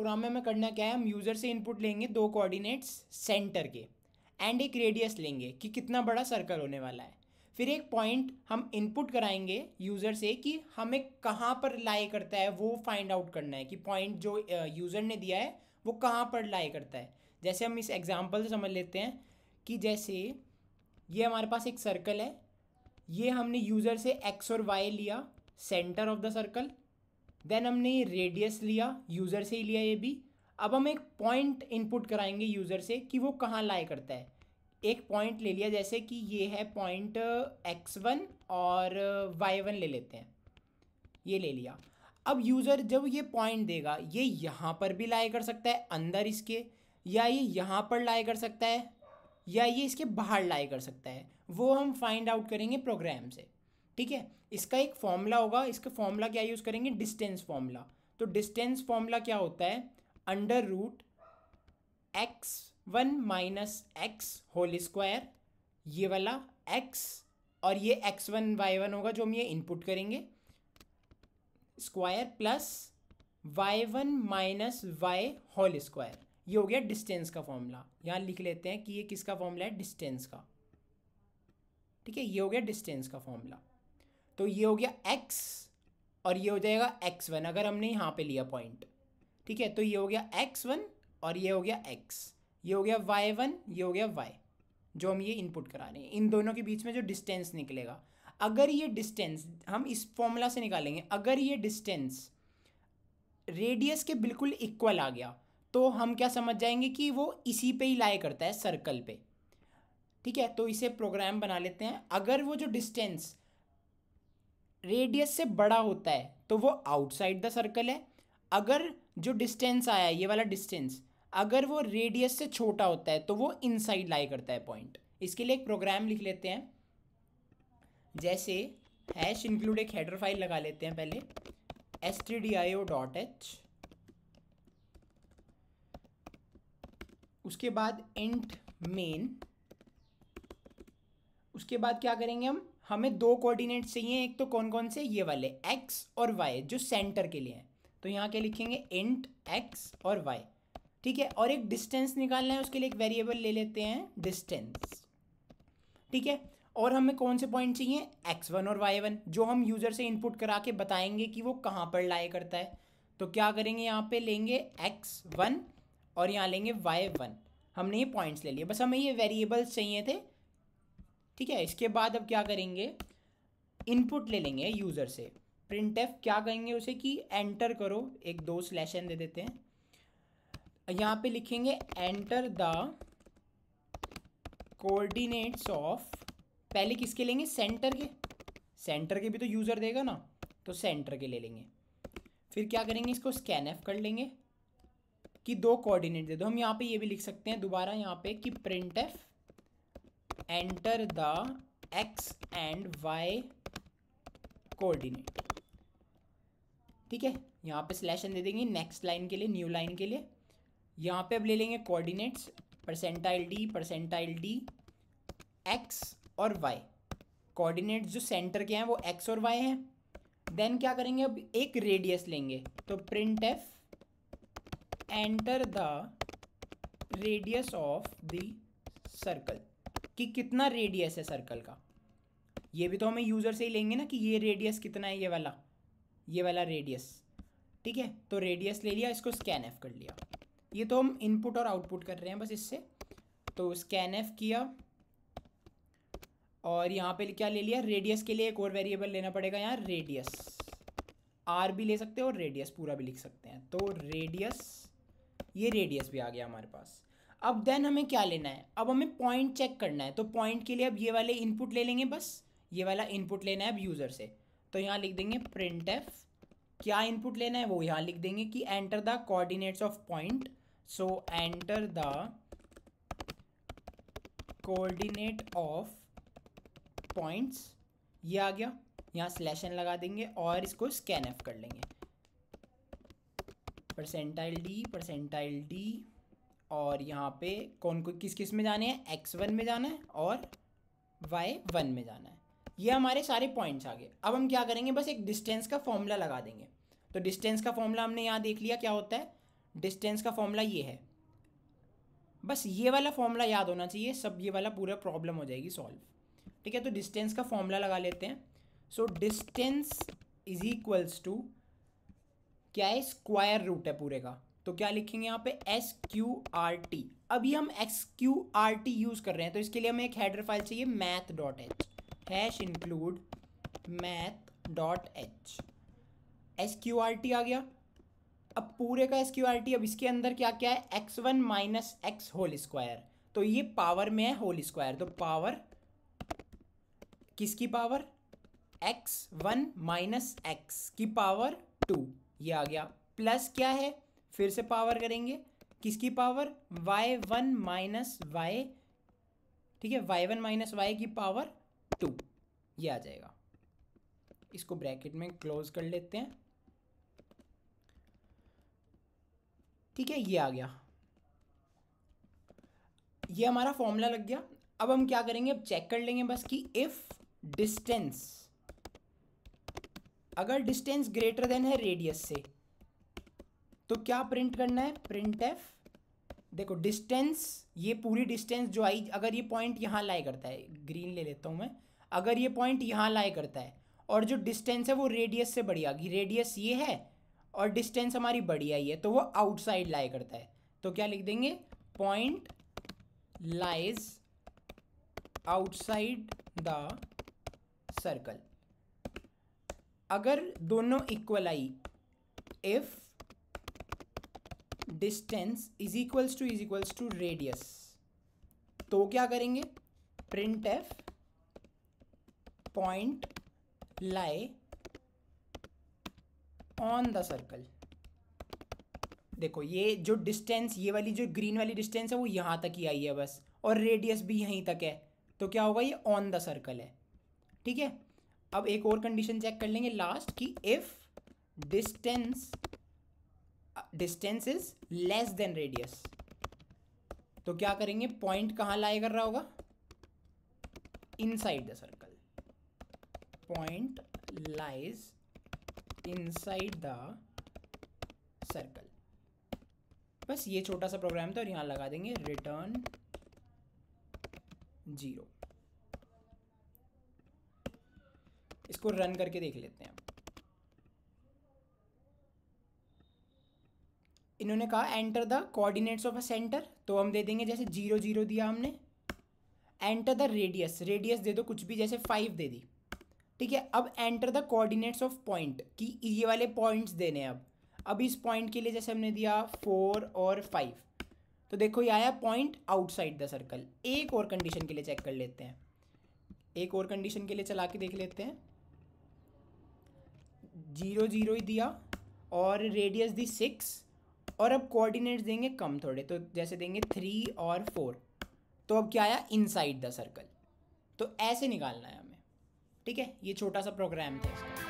Programme में हमें करना क्या है? हम यूज़र से इनपुट लेंगे दो कोऑर्डिनेट्स सेंटर के एंड एक रेडियस लेंगे कि कितना बड़ा सर्कल होने वाला है। फिर एक पॉइंट हम इनपुट कराएँगे यूज़र से कि हमें कहाँ पर लाई करता है, वो फाइंड आउट करना है कि पॉइंट जो यूज़र ने दिया है, वो कहाँ पर लाई करता है। जैसे हम इस एग्ज़ाम्पल से समझ लेते हैं कि जैसे ये हमारे पास एक सर्कल है, ये हमने यूज़र से एक्स और वाई लिया center of the circle then हमने ये रेडियस लिया यूज़र से ही लिया ये भी अब हम एक पॉइंट इनपुट कराएँगे यूज़र से कि वो कहाँ लाई करता है। एक पॉइंट ले लिया, जैसे कि ये है पॉइंट एक्स वन और वाई वन ले लेते हैं। ये ले लिया। अब यूज़र जब ये पॉइंट देगा, ये यहाँ पर भी लाई कर सकता है, अंदर इसके, या ये यहाँ पर लाई कर सकता है, या ये इसके बाहर लाई कर सकता है। वो हम फाइंड आउट करेंगे प्रोग्राम से। ठीक है? इसका एक फॉर्मूला होगा, इसका फॉर्मूला क्या यूज़ करेंगे? डिस्टेंस फॉर्मूला तो डिस्टेंस फॉर्मूला क्या होता है? Under root X one minus X whole square ये वाला एक्स और ये एक्स वन वाई वन होगा जो हम ये इनपुट करेंगे। Square plus Y one minus Y whole square ये हो गया डिस्टेंस का फॉर्मूला यहाँ लिख लेते हैं कि ये किसका फॉर्मूला है? डिस्टेंस का। ठीक है? ये हो गया डिस्टेंस का फॉर्मूला तो ये हो गया एक्स और ये हो जाएगा एक्स वन अगर हमने यहाँ पे लिया पॉइंट ठीक है तो ये हो गया एक्स वन और ये हो गया एक्स ये हो गया वाई वन ये हो गया वाई जो हम ये इनपुट करा रहे हैं। इन दोनों के बीच में जो डिस्टेंस निकलेगा, अगर ये डिस्टेंस हम इस फॉर्मूला से निकालेंगे, अगर ये डिस्टेंस रेडियस के बिल्कुल इक्वल आ गया तो हम क्या समझ जाएँगे कि वो इसी पे ही लाई करता है सर्कल पे। ठीक है तो इसे प्रोग्राम बना लेते हैं। अगर वो जो डिस्टेंस रेडियस से बड़ा होता है तो वो आउटसाइड द सर्कल है। अगर जो डिस्टेंस आया, ये वाला डिस्टेंस अगर वो रेडियस से छोटा होता है तो वो इनसाइड लाई करता है पॉइंट इसके लिए एक प्रोग्राम लिख लेते हैं। जैसे हैश इंक्लूड एक हेडर फ़ाइल लगा लेते हैं पहले। S T D I O dot H उसके बाद इंट मेन उसके बाद क्या करेंगे हम? हमें दो कोऑर्डिनेट चाहिए, एक तो कौन कौन से? ये वाले एक्स और वाई जो सेंटर के लिए हैं। तो यहाँ क्या लिखेंगे? इंट एक्स और वाई ठीक है? और एक डिस्टेंस निकालना है, उसके लिए एक वेरिएबल ले लेते हैं डिस्टेंस ठीक है? और हमें कौन से पॉइंट चाहिए? एक्स वन और वाई वन जो हम यूज़र से इनपुट करा के बताएँगे कि वो कहाँ पर लाए करता है। तो क्या करेंगे? यहाँ पे लेंगे एक्स वन और यहाँ लेंगे वाई वन हमने ये पॉइंट्स ले लिए। बस हमें ये वेरिएबल्स चाहिए थे ठीक है, इसके बाद अब क्या करेंगे? इनपुट ले लेंगे यूज़र से। प्रिंट एफ़ क्या कहेंगे उसे कि एंटर करो, एक दो स्लैशन दे देते हैं। यहाँ पे लिखेंगे एंटर द कोऑर्डिनेट्स ऑफ़ पहले किसके लेंगे? सेंटर के। सेंटर के भी तो यूज़र देगा ना तो सेंटर के ले लेंगे। फिर क्या करेंगे इसको? स्कैन एफ़ कर लेंगे। कि दो कोऑर्डिनेट दे दो। हम यहाँ पे ये भी लिख सकते हैं दोबारा, यहाँ पे कि printf enter the X and Y coordinate ठीक है? यहाँ पे स्लैशन दे देंगे नेक्स्ट लाइन के लिए न्यू लाइन के लिए। यहाँ पे अब ले लेंगे coordinates percentile D percentile D X और वाई कोऑर्डिनेट्स जो सेंटर के हैं, वो एक्स और वाई हैं। देन क्या करेंगे? अब एक रेडियस लेंगे। तो printf enter the radius of the circle कि कितना रेडियस है सर्कल का। ये भी तो हमें यूज़र से ही लेंगे ना कि ये रेडियस कितना है, ये वाला। ये वाला रेडियस ठीक है? तो रेडियस ले लिया, इसको स्कैन एफ़ कर लिया। ये तो हम इनपुट और आउटपुट कर रहे हैं बस इससे। तो स्कैन एफ़ किया। और यहाँ पे क्या ले लिया? रेडियस के लिए एक और वेरिएबल लेना पड़ेगा यहाँ रेडियस आर भी ले सकते हैं और रेडियस पूरा भी लिख सकते हैं। तो रेडियस ये रेडियस भी आ गया हमारे पास। अब देन हमें क्या लेना है? अब हमें पॉइंट चेक करना है। तो पॉइंट के लिए अब ये वाले इनपुट ले लेंगे बस। ये वाला इनपुट लेना है अब यूज़र से। तो यहाँ लिख देंगे प्रिंट एफ़ क्या इनपुट लेना है? वो यहाँ लिख देंगे कि enter the coordinates of point so enter the coordinate of points ये आ गया। यहाँ स्लैशन लगा देंगे और इसको स्कैन एफ़ कर लेंगे। परसेंटाइल डी परसेंटाइल डी और यहाँ पे कौन को, किस किसमें जाने हैं? एक्स वन में जाना है और वाई वन में जाना है। ये हमारे सारे पॉइंट्स आ गए अब हम क्या करेंगे? बस एक डिस्टेंस का फॉर्मूला लगा देंगे। तो डिस्टेंस का फॉर्मूला हमने यहाँ देख लिया, क्या होता है? डिस्टेंस का फॉर्मूला ये है। बस ये वाला फॉर्मूला याद होना चाहिए, सब ये वाला पूरा प्रॉब्लम हो जाएगी सॉल्व ठीक है तो डिस्टेंस का फॉर्मूला लगा लेते हैं। So distance is equals to क्या है? स्क्वायर रूट है पूरे का। तो क्या लिखेंगे यहाँ पे? एस क्यू आर टी अभी हम X Q R T use कर रहे हैं तो इसके लिए हमें एक हेडर फ़ाइल चाहिए math dot H hash include math dot H S Q R T आ गया। अब पूरे का एस क्यू आर टी अब इसके अंदर क्या क्या है? X one minus X whole square तो ये पावर में है होल स्क्वायर तो पावर किसकी power X one minus X की पावर टू ये आ गया। प्लस क्या है? फिर से पावर करेंगे। किसकी power Y one minus Y ठीक है? वाई वन माइनस वाई की पावर टू ये आ जाएगा। इसको ब्रैकेट में क्लोज कर लेते हैं। ठीक है, ये आ गया। ये हमारा फॉर्मूला लग गया। अब हम क्या करेंगे? अब चेक कर लेंगे बस कि इफ़ डिस्टेंस अगर डिस्टेंस ग्रेटर देन है रेडियस से तो क्या प्रिंट करना है? प्रिंट एफ़ देखो डिस्टेंस ये पूरी डिस्टेंस जो आई, अगर ये पॉइंट यहाँ लाई करता है ग्रीन ले लेता हूँ मैं। अगर ये पॉइंट यहाँ लाई करता है, और जो डिस्टेंस है वो रेडियस से बड़ी आ गई रेडियस ये है, और डिस्टेंस हमारी बड़ी आई है तो वो आउटसाइड लाई करता है। तो क्या लिख देंगे? Point lies outside the circle अगर दोनों equal I if distance is equals to is equals to radius तो क्या करेंगे? Printf point lies on the circle देखो, ये जो डिस्टेंस ये वाली जो ग्रीन वाली डिस्टेंस है, वो यहाँ तक ही आई है बस, और रेडियस भी यहीं तक है। तो क्या होगा? ये ऑन द सर्कल है। ठीक है? अब एक और कंडीशन चेक कर लेंगे लास्ट कि if distance distance is less than radius तो क्या करेंगे? पॉइंट कहाँ लाए कर रहा होगा? Inside the circle point lies inside the circle बस ये छोटा सा प्रोग्राम था और यहाँ लगा देंगे रिटर्न ज़ीरो इसको रन करके देख लेते हैं इन्होंने कहा enter the coordinates of a center तो हम दे देंगे जैसे ज़ीरो ज़ीरो दिया हमने। एंटर द रेडियस रेडियस दे दो कुछ भी, जैसे फाइव दे दी। ठीक है, अब enter the coordinates of point कि ये वाले पॉइंट्स देने अब। अब इस पॉइंट के लिए जैसे हमने दिया फोर और फाइव तो देखो, ये आया पॉइंट आउटसाइड द सर्कल एक और कंडीशन के लिए चेक कर लेते हैं। एक और कंडीशन के लिए चला के देख लेते हैं। ज़ीरो ज़ीरो ही दिया और रेडियस दी सिक्स और अब कोऑर्डिनेट्स देंगे कम थोड़े तो जैसे देंगे थ्री और फोर तो अब क्या आया? इनसाइड द सर्कल तो ऐसे निकालना है हमें। ठीक है? ये छोटा सा प्रोग्राम था इसका।